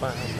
fine.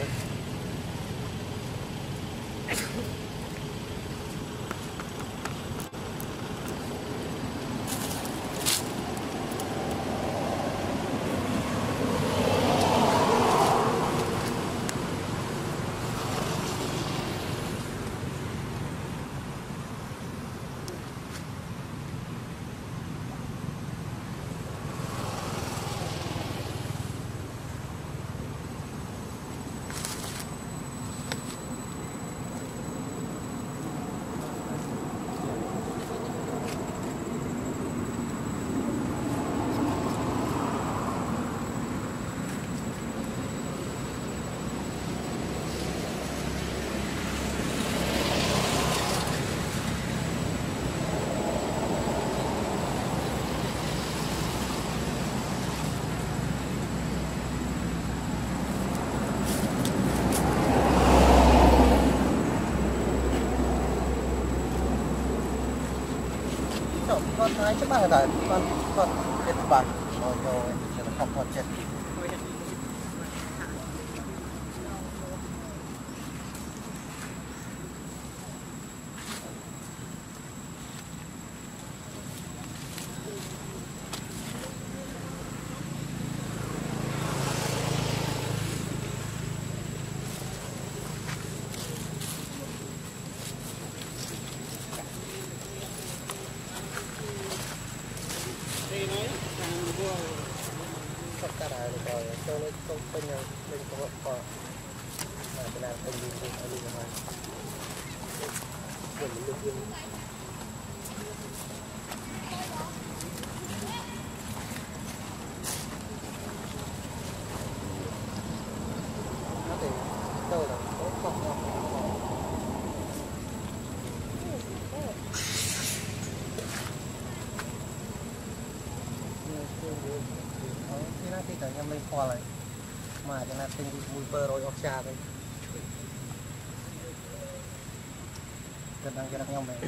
ស្ប៉ាហ្នឹង គាត់ថ្ងៃច្បាស់តែគាត់គាត់ចិត្តច្បាស់មកចូលចិត្តខំគាត់ចិត្ត nó không bên nhau bên có có mà cái nào không đi thì đi mà mình được yên nó thì đâu là có không không Thì តែខ្ញុំលេងខ្វល់ហើយមកចំណាត់ ទិញមួយ200អស់ចាទៅគិតដល់គេខ្ញុំមែន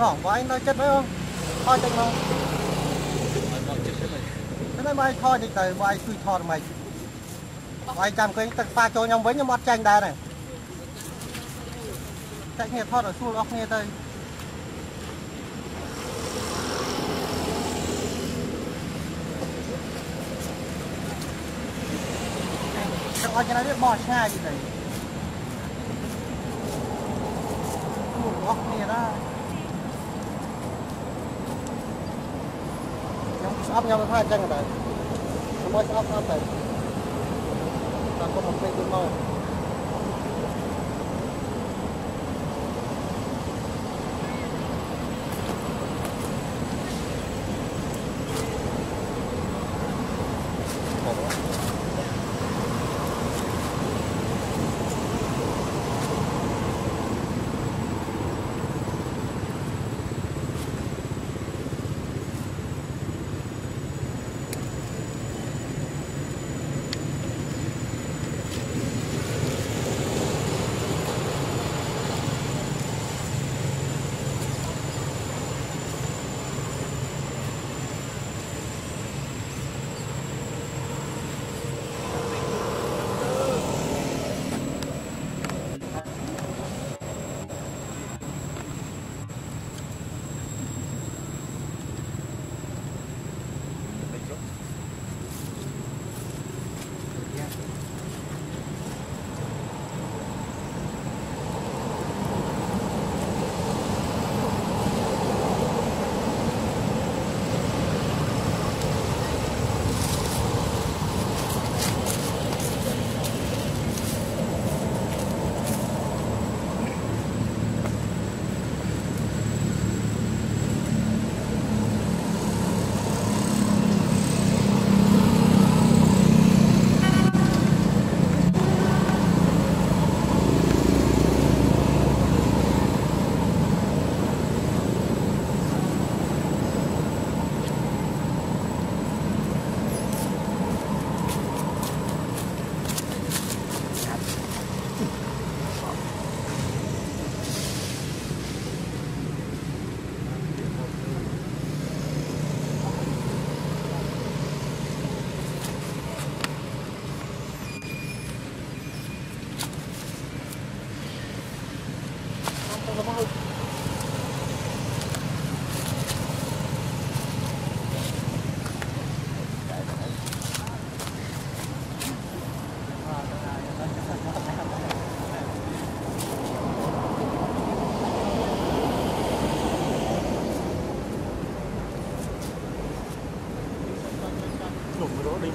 nó hỏng quá anh nói chết mấy không? Thôi anh không? Thế này mày thôi thì tại mày suy thọ mày. Mày chạm cái tật pha cho nhau với nhau mắt tranh đây này. Chạy nghe thọ ở xuống ốc nghe đây Hãy subscribe cho kênh Ghiền Mì Gõ Để không bỏ lỡ những video hấp dẫn ស្អប់ខ្ញុំថាអញ្ចឹងដែរខ្ញុំមកស្អប់ស្អប់ទៅតាមគាត់មកពេកទៅមក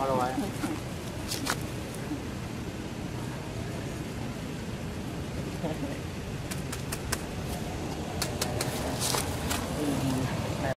How do